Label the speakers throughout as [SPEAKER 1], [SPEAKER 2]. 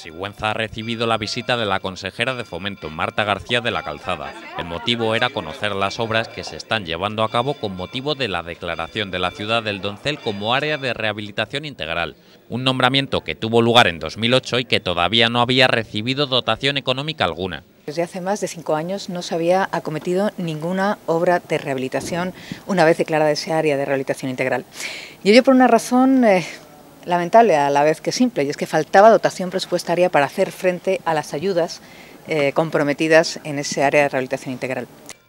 [SPEAKER 1] Sigüenza ha recibido la visita de la consejera de Fomento, Marta García de la Calzada. El motivo era conocer las obras que se están llevando a cabo con motivo de la declaración de la ciudad del Doncel como área de rehabilitación integral, un nombramiento que tuvo lugar en 2008 y que todavía no había recibido dotación económica alguna.
[SPEAKER 2] Desde hace más de cinco años no se había acometido ninguna obra de rehabilitación una vez declarada esa área de rehabilitación integral. Y ello por una razón eh, lamentable a la vez que simple, y es que faltaba dotación presupuestaria para hacer frente a las ayudas eh, comprometidas en ese área de rehabilitación integral.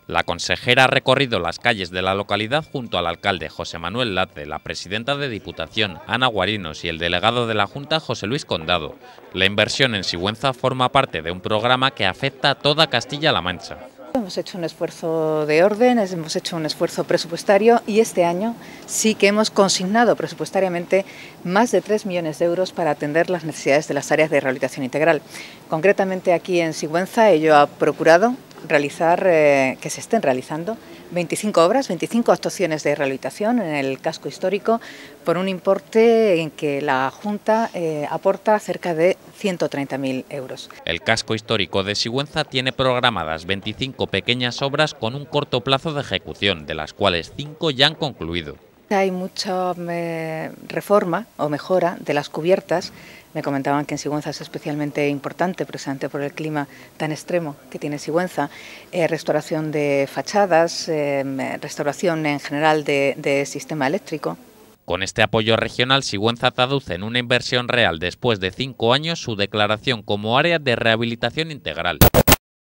[SPEAKER 1] La consejera ha recorrido las calles de la localidad junto al alcalde José Manuel Lace, la presidenta de Diputación, Ana Guarinos, y el delegado de la Junta, José Luis Condado. La inversión en Sigüenza forma parte de un programa que afecta a toda Castilla-La Mancha.
[SPEAKER 2] Hemos hecho un esfuerzo de orden, hemos hecho un esfuerzo presupuestario y este año sí que hemos consignado presupuestariamente más de 3 millones de euros para atender las necesidades de las áreas de rehabilitación integral. Concretamente aquí en Sigüenza ello ha procurado realizar, eh, que se estén realizando 25 obras, 25 actuaciones de rehabilitación en el casco histórico por un importe en que la Junta eh, aporta cerca de 130.000 euros.
[SPEAKER 1] El casco histórico de Sigüenza tiene programadas 25 pequeñas obras con un corto plazo de ejecución, de las cuales 5 ya han concluido.
[SPEAKER 2] Hay mucha eh, reforma o mejora de las cubiertas. Me comentaban que en Sigüenza es especialmente importante, precisamente por el clima tan extremo que tiene Sigüenza. Eh, restauración de fachadas, eh, restauración en general de, de sistema eléctrico.
[SPEAKER 1] Con este apoyo regional, Sigüenza traduce en una inversión real después de cinco años su declaración como área de rehabilitación integral.